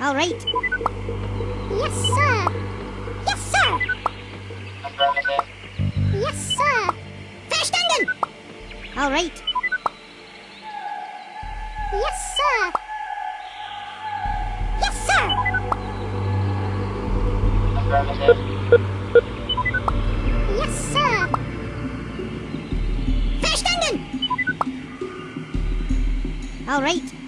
All right. Yes, sir. Yes, sir. Yes, sir. Verstanden. All right. Yes, sir. Yes, sir. Yes, sir. Verstanden. All right.